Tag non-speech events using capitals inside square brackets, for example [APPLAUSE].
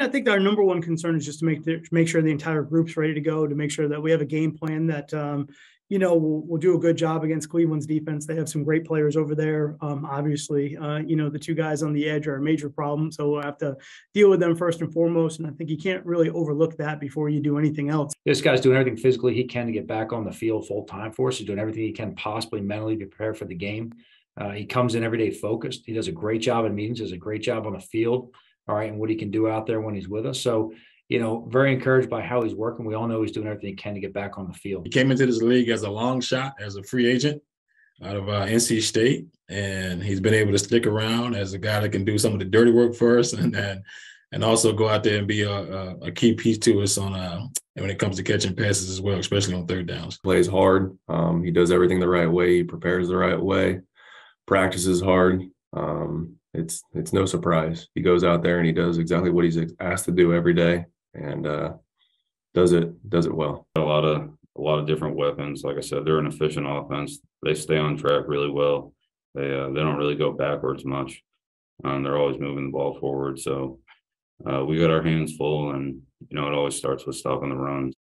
I think our number one concern is just to make the, make sure the entire group's ready to go, to make sure that we have a game plan that um, you know will will do a good job against Cleveland's defense. They have some great players over there. Um, obviously, uh, you know the two guys on the edge are a major problem, so we'll have to deal with them first and foremost. And I think you can't really overlook that before you do anything else. This guy's doing everything physically he can to get back on the field full time for us. He's doing everything he can possibly mentally to prepare for the game. Uh, he comes in every day focused. He does a great job in meetings. Does a great job on the field all right, and what he can do out there when he's with us. So, you know, very encouraged by how he's working. We all know he's doing everything he can to get back on the field. He came into this league as a long shot, as a free agent out of uh, NC State, and he's been able to stick around as a guy that can do some of the dirty work for us, [LAUGHS] and and, and also go out there and be a, a, a key piece to us on uh, when it comes to catching passes as well, especially on third downs. Plays hard. Um, he does everything the right way. He prepares the right way. Practices hard. Um, it's it's no surprise. He goes out there and he does exactly what he's asked to do every day, and uh, does it does it well. A lot of a lot of different weapons. Like I said, they're an efficient offense. They stay on track really well. They uh, they don't really go backwards much. Um, they're always moving the ball forward. So uh, we got our hands full, and you know it always starts with stopping the runs.